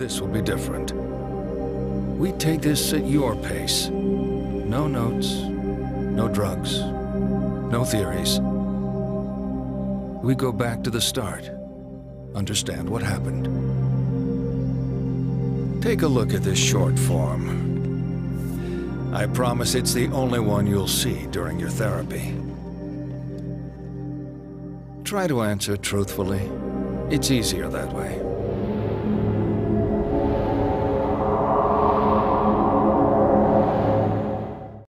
This will be different. We take this at your pace. No notes, no drugs, no theories. We go back to the start. Understand what happened. Take a look at this short form. I promise it's the only one you'll see during your therapy. Try to answer truthfully. It's easier that way.